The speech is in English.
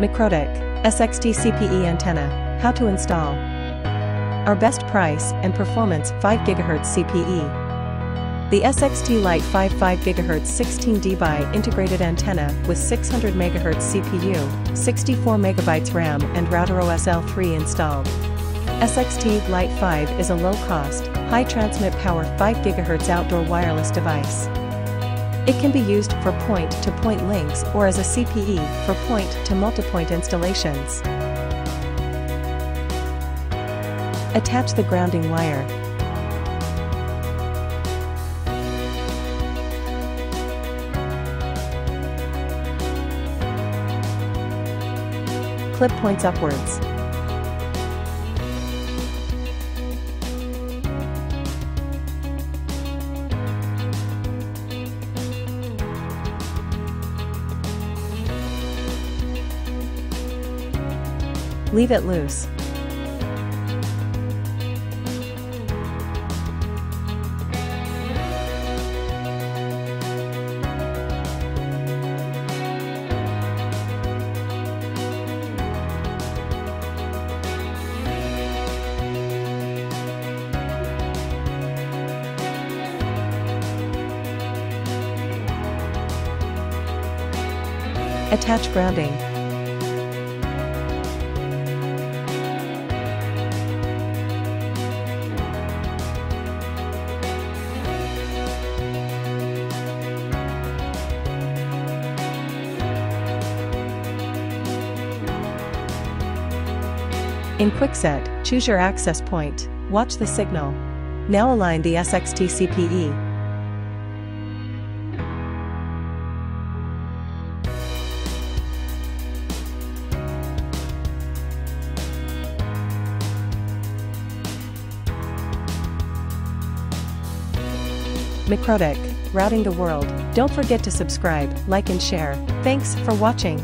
Mikrotik, SXT CPE antenna, how to install. Our best price and performance 5 GHz CPE. The SXT Lite 5 5 GHz 16 dBi integrated antenna with 600 MHz CPU, 64 MB RAM and router OS L3 installed. SXT Lite 5 is a low-cost, high transmit power 5 GHz outdoor wireless device. It can be used for point-to-point -point links or as a CPE for point-to-multipoint installations. Attach the grounding wire. Clip points upwards. Leave it loose. Attach grounding. In QuickSet, choose your access point, watch the signal. Now align the SXT CPE. Routing the world. Don't forget to subscribe, like and share. Thanks for watching.